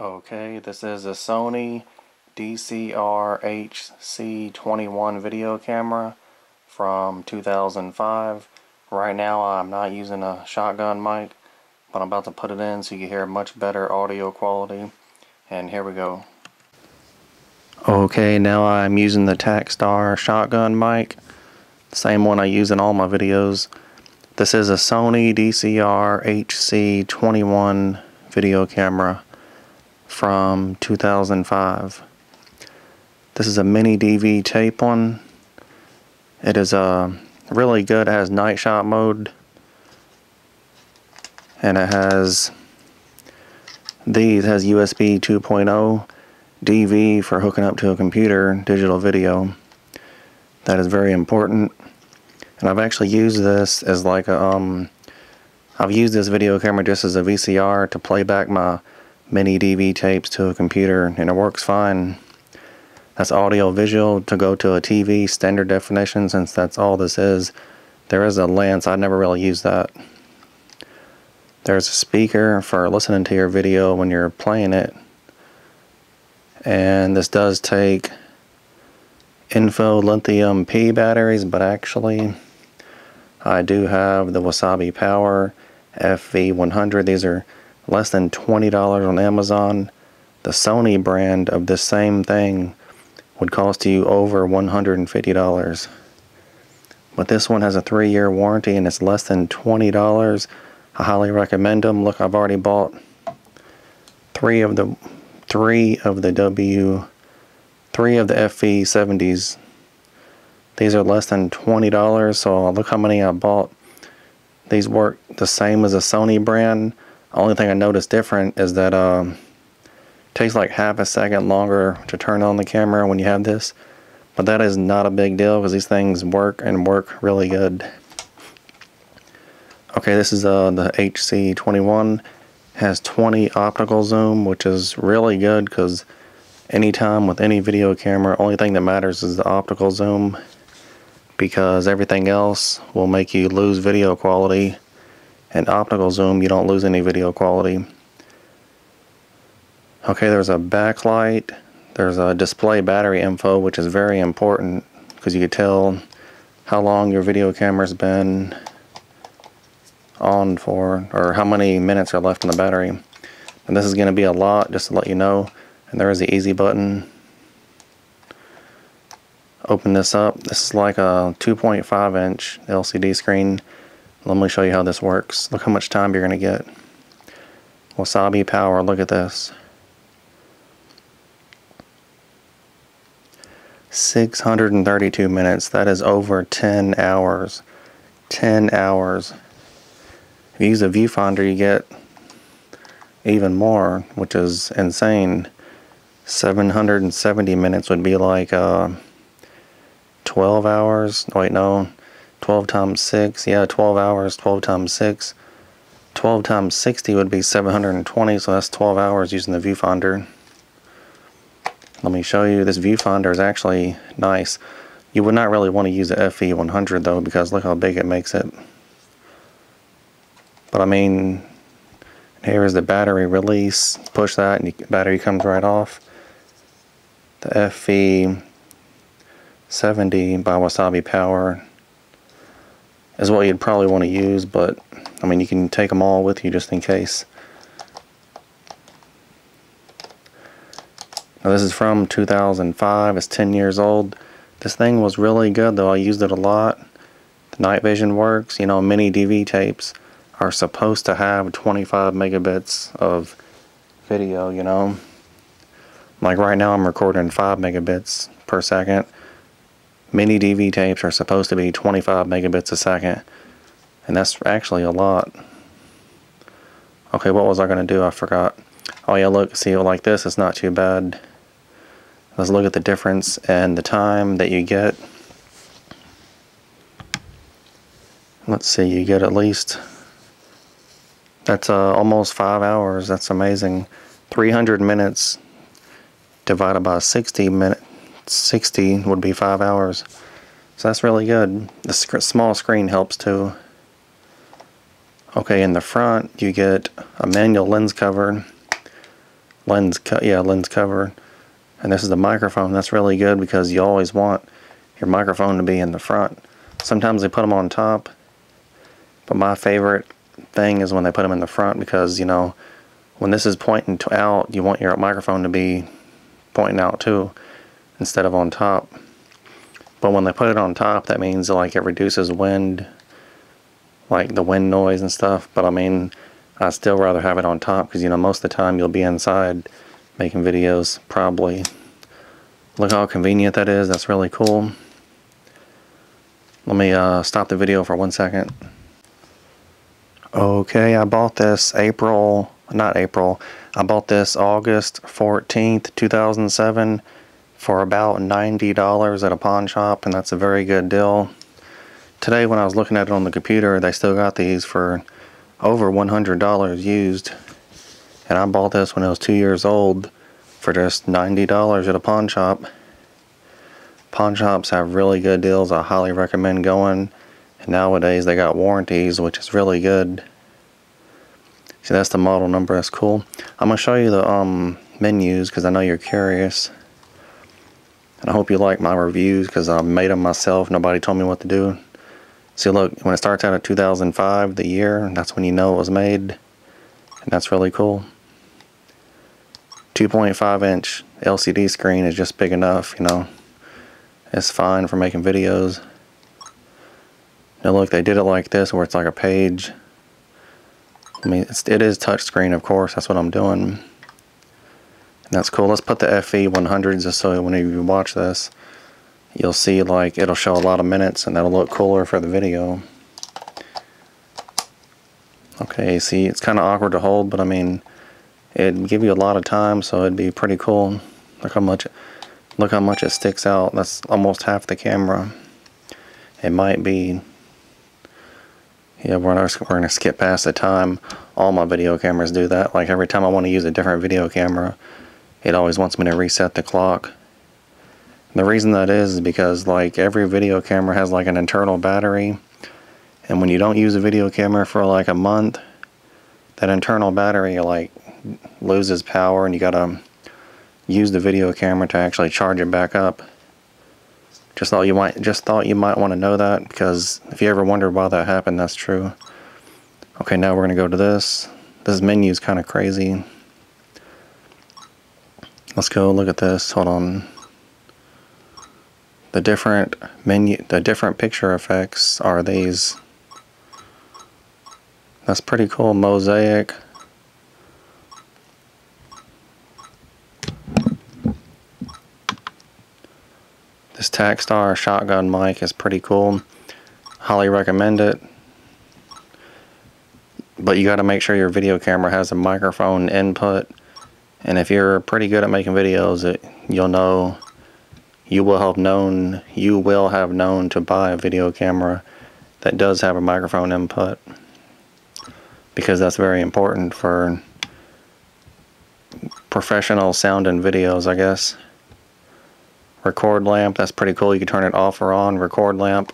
Okay, this is a Sony DCR HC21 video camera from 2005. Right now I'm not using a shotgun mic, but I'm about to put it in so you hear much better audio quality. And here we go. Okay, now I'm using the Takstar shotgun mic, same one I use in all my videos. This is a Sony DCR HC21 video camera from 2005. This is a mini DV tape one. It is uh, really good. It has night shot mode. And it has these. It has USB 2.0 DV for hooking up to a computer, digital video. That is very important. And I've actually used this as like a, um, I've used this video camera just as a VCR to play back my mini DV tapes to a computer and it works fine. That's audio visual to go to a TV standard definition since that's all this is. There is a lens, I never really use that. There's a speaker for listening to your video when you're playing it. And this does take info lithium P batteries, but actually I do have the Wasabi Power FV100. These are less than $20 on Amazon. The Sony brand of the same thing would cost you over $150. But this one has a three year warranty and it's less than $20. I highly recommend them. Look, I've already bought three of the three of the W three of the FV70s. These are less than $20, so look how many I bought. These work the same as a Sony brand. Only thing I noticed different is that um, takes like half a second longer to turn on the camera when you have this. But that is not a big deal because these things work and work really good. Okay, this is uh, the HC21. Has 20 optical zoom, which is really good because anytime with any video camera, only thing that matters is the optical zoom because everything else will make you lose video quality and optical zoom you don't lose any video quality. Okay there's a backlight. There's a display battery info which is very important because you can tell how long your video camera's been on for or how many minutes are left in the battery. And this is going to be a lot just to let you know. And there is the easy button. Open this up. This is like a 2.5 inch LCD screen let me show you how this works. Look how much time you're going to get. Wasabi Power, look at this. 632 minutes. That is over 10 hours. 10 hours. If you use a viewfinder, you get even more, which is insane. 770 minutes would be like uh, 12 hours. Wait, no. 12 times 6, yeah, 12 hours, 12 times 6. 12 times 60 would be 720, so that's 12 hours using the viewfinder. Let me show you, this viewfinder is actually nice. You would not really want to use the FV100 though, because look how big it makes it. But I mean, here is the battery release. Push that and the battery comes right off. The FV70 by Wasabi Power is what you'd probably want to use, but I mean, you can take them all with you just in case. Now, this is from 2005. It's 10 years old. This thing was really good, though. I used it a lot. The night vision works. You know, mini DV tapes are supposed to have 25 megabits of video, you know. Like right now, I'm recording 5 megabits per second. Mini DV tapes are supposed to be 25 megabits a second, and that's actually a lot. Okay, what was I going to do? I forgot. Oh yeah, look, see, like this, it's not too bad. Let's look at the difference and the time that you get. Let's see, you get at least, that's uh, almost five hours. That's amazing. 300 minutes divided by 60 minutes 60 would be five hours. So that's really good. The sc small screen helps too. Okay, in the front you get a manual lens cover. lens, cut yeah, lens cover. And this is the microphone. That's really good because you always want your microphone to be in the front. Sometimes they put them on top, but my favorite thing is when they put them in the front because, you know, when this is pointing out, you want your microphone to be pointing out too instead of on top. But when they put it on top, that means like it reduces wind, like the wind noise and stuff. But I mean, I still rather have it on top because you know most of the time you'll be inside making videos probably. Look how convenient that is. That's really cool. Let me uh, stop the video for one second. Okay, I bought this April, not April, I bought this August 14th, 2007 for about $90 at a pawn shop and that's a very good deal. Today when I was looking at it on the computer, they still got these for over $100 used. And I bought this when it was two years old for just $90 at a pawn shop. Pawn shops have really good deals. I highly recommend going. And nowadays they got warranties, which is really good. See, that's the model number. That's cool. I'm going to show you the um, menus because I know you're curious. And I hope you like my reviews because I made them myself. Nobody told me what to do. See, look, when it starts out at 2005, the year, that's when you know it was made. And that's really cool. 2.5 inch LCD screen is just big enough, you know. It's fine for making videos. Now look, they did it like this where it's like a page. I mean, it's, it is touchscreen, of course. That's what I'm doing. That's cool. Let's put the FV100s just so whenever you watch this, you'll see like it'll show a lot of minutes and that'll look cooler for the video. Okay, see, it's kind of awkward to hold, but I mean, it'd give you a lot of time, so it'd be pretty cool. Look how much, look how much it sticks out. That's almost half the camera. It might be yeah, we're gonna, we're gonna skip past the time. All my video cameras do that. Like every time I want to use a different video camera, it always wants me to reset the clock. The reason that is is because like every video camera has like an internal battery. And when you don't use a video camera for like a month, that internal battery like loses power and you gotta use the video camera to actually charge it back up. Just thought you might just thought you might want to know that because if you ever wondered why that happened, that's true. Okay, now we're gonna go to this. This menu is kind of crazy. Let's go look at this. Hold on. The different menu, the different picture effects are these. That's pretty cool. Mosaic. This Takstar shotgun mic is pretty cool. Highly recommend it. But you got to make sure your video camera has a microphone input. And if you're pretty good at making videos, it, you'll know you will have known you will have known to buy a video camera that does have a microphone input. Because that's very important for professional sound and videos, I guess. Record lamp that's pretty cool. You can turn it off or on record lamp.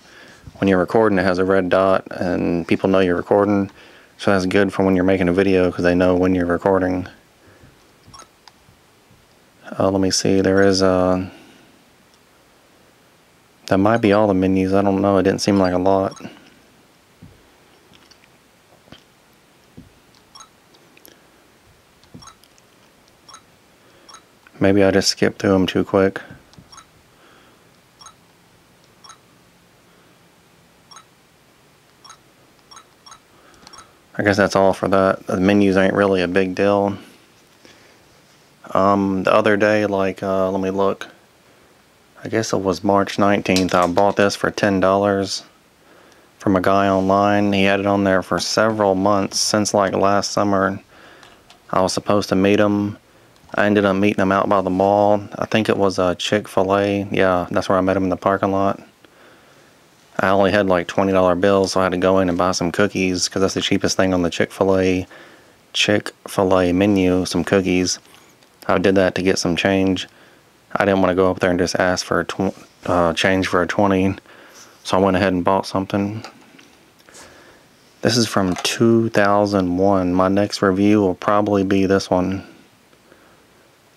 When you're recording it has a red dot and people know you're recording. So that's good for when you're making a video because they know when you're recording uh, let me see. There is a uh, that might be all the menus. I don't know. It didn't seem like a lot. Maybe I just skipped through them too quick. I guess that's all for that. The menus ain't really a big deal. Um, the other day, like, uh, let me look. I guess it was March 19th. I bought this for $10 from a guy online. He had it on there for several months since like last summer. I was supposed to meet him. I ended up meeting him out by the mall. I think it was a Chick-fil-A. Yeah, that's where I met him in the parking lot. I only had like $20 bills, so I had to go in and buy some cookies because that's the cheapest thing on the Chick-fil-A Chick-fil-A menu, some cookies. I did that to get some change. I didn't want to go up there and just ask for a uh, change for a 20, so I went ahead and bought something. This is from 2001. My next review will probably be this one.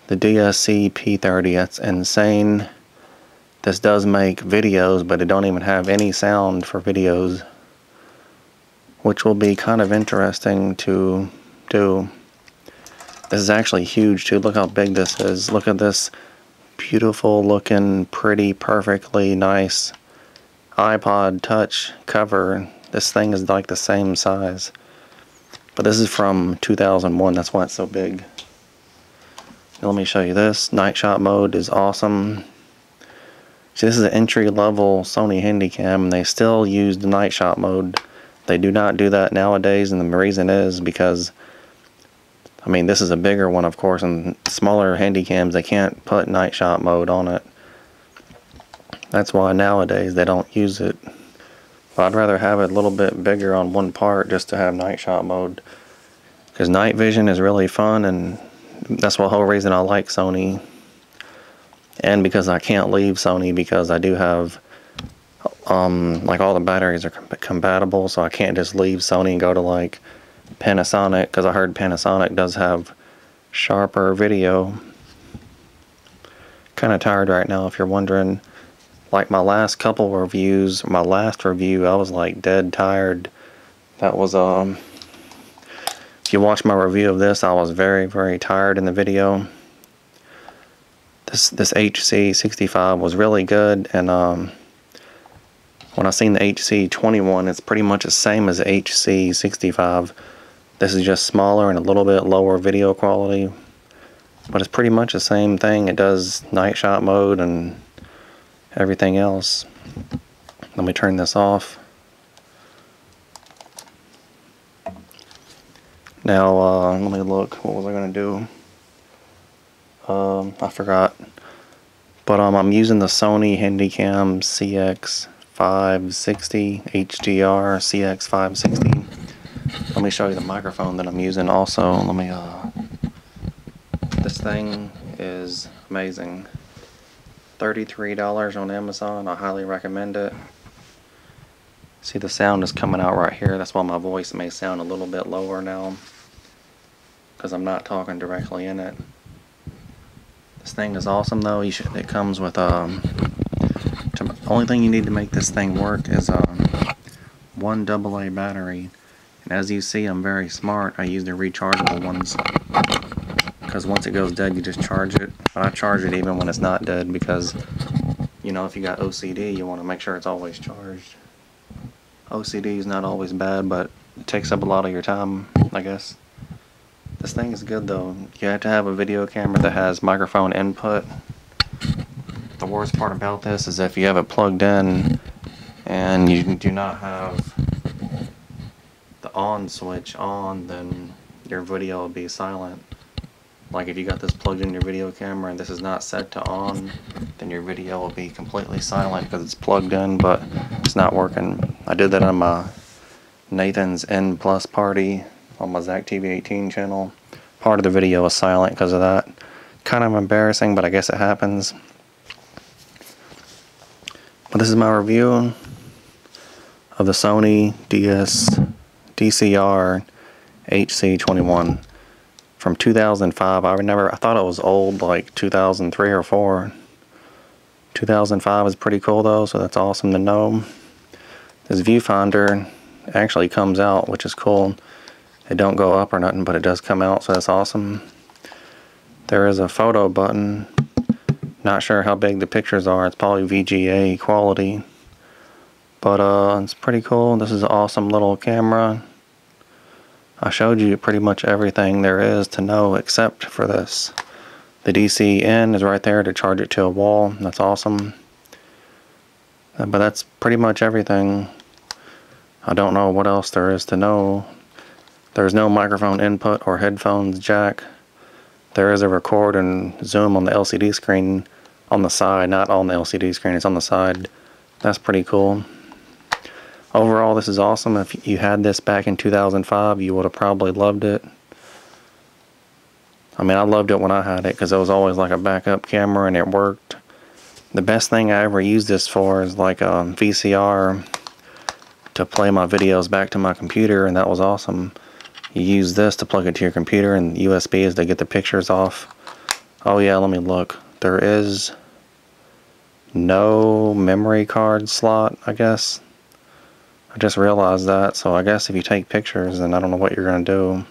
the DSC P30. That's insane. This does make videos, but it don't even have any sound for videos. Which will be kind of interesting to do. This is actually huge too. Look how big this is. Look at this beautiful looking, pretty, perfectly nice iPod Touch cover. This thing is like the same size. But this is from 2001. That's why it's so big. Let me show you this. Night shot mode is awesome. See, this is an entry level Sony Handycam, and they still use the night shot mode. They do not do that nowadays, and the reason is because, I mean, this is a bigger one, of course, and smaller Handycams, they can't put night shot mode on it. That's why nowadays they don't use it. But I'd rather have it a little bit bigger on one part just to have night shot mode. Because night vision is really fun, and that's the whole reason I like Sony and because I can't leave Sony because I do have um, like all the batteries are com compatible so I can't just leave Sony and go to like Panasonic because I heard Panasonic does have sharper video. Kind of tired right now if you're wondering. Like my last couple reviews my last review I was like dead tired. That was um if you watch my review of this I was very very tired in the video. This this HC65 was really good and um, when I seen the HC21 it's pretty much the same as HC65 this is just smaller and a little bit lower video quality but it's pretty much the same thing. It does night shot mode and everything else. Let me turn this off. Now uh, let me look. What was I gonna do? Um, I forgot. But um, I'm using the Sony Handycam CX560 HDR CX560. Let me show you the microphone that I'm using also. Let me, uh, this thing is amazing. $33 on Amazon. I highly recommend it. See the sound is coming out right here. That's why my voice may sound a little bit lower now. Because I'm not talking directly in it. This thing is awesome though. Should, it comes with um. Only thing you need to make this thing work is um one AA battery. As you see, I'm very smart. I use the rechargeable ones because once it goes dead, you just charge it. But I charge it even when it's not dead because you know if you got OCD, you want to make sure it's always charged. OCD is not always bad, but it takes up a lot of your time, I guess. This thing is good though. You have to have a video camera that has microphone input. The worst part about this is if you have it plugged in and you do not have on switch on, then your video will be silent. Like if you got this plugged in your video camera and this is not set to on, then your video will be completely silent because it's plugged in, but it's not working. I did that on my Nathan's N Plus party on my Zach TV 18 channel. Part of the video was silent because of that. Kind of embarrassing, but I guess it happens. But this is my review of the Sony DS DCR HC21 from 2005. I never I thought it was old like 2003 or 4. 2005 is pretty cool though, so that's awesome to know. This viewfinder actually comes out, which is cool. It don't go up or nothing, but it does come out, so that's awesome. There is a photo button. Not sure how big the pictures are. It's probably VGA quality. But uh, it's pretty cool. This is an awesome little camera. I showed you pretty much everything there is to know except for this. The DC in is right there to charge it to a wall. That's awesome. Uh, but that's pretty much everything. I don't know what else there is to know. There's no microphone input or headphones jack. There is a record and zoom on the LCD screen on the side, not on the LCD screen, it's on the side. That's pretty cool. Overall, this is awesome. If you had this back in 2005, you would have probably loved it. I mean, I loved it when I had it because it was always like a backup camera and it worked. The best thing I ever used this for is like um, a VCR to play my videos back to my computer and that was awesome you use this to plug it to your computer and USB is to get the pictures off Oh yeah, let me look. There is no memory card slot, I guess. I just realized that, so I guess if you take pictures, then I don't know what you're going to do.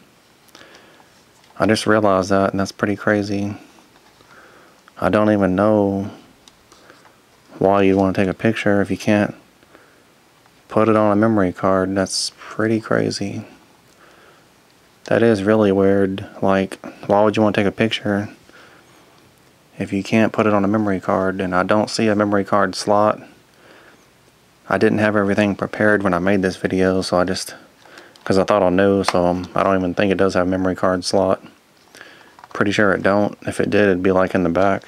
I just realized that, and that's pretty crazy. I don't even know why you want to take a picture if you can't put it on a memory card. That's pretty crazy. That is really weird. Like, why would you want to take a picture if you can't put it on a memory card? And I don't see a memory card slot. I didn't have everything prepared when I made this video, so I just, because I thought I knew, so um, I don't even think it does have a memory card slot. Pretty sure it don't. If it did, it'd be like in the back.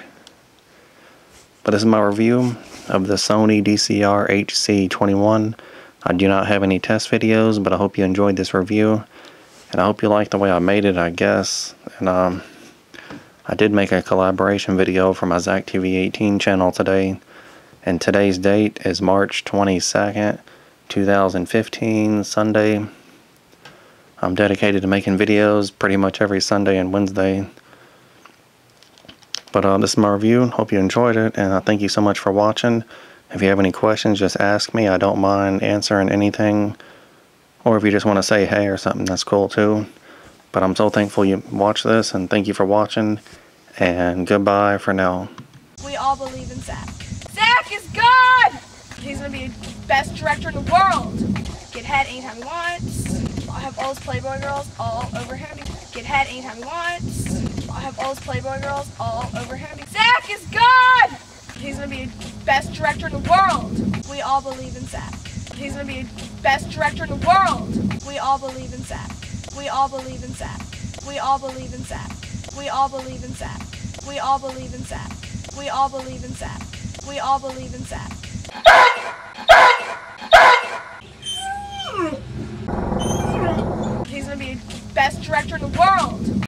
But this is my review of the Sony DCR HC21. I do not have any test videos, but I hope you enjoyed this review. And I hope you like the way I made it, I guess. And um, I did make a collaboration video for my ZachTV18 channel today. And today's date is March 22nd, 2015, Sunday. I'm dedicated to making videos pretty much every Sunday and Wednesday. But uh, this is my review. Hope you enjoyed it, and I thank you so much for watching. If you have any questions, just ask me. I don't mind answering anything. Or if you just want to say hey or something, that's cool too. But I'm so thankful you watched this, and thank you for watching. And goodbye for now. We all believe in Zach. Zach is good! He's gonna be the best director in the world. Get head anytime he wants. I'll have all his Playboy girls all over him. Get head anytime he wants. I'll have all his Playboy girls all over him. Zach is good! He's gonna be the best director in the world. We all believe in Zach. He's gonna be the best director in the world. We all believe in Zach. We all believe in Zach. We all believe in Zach. We all believe in Zach. We all believe in Zach. We all believe in Zach. We all believe in Zach. He's gonna be the best director in the world.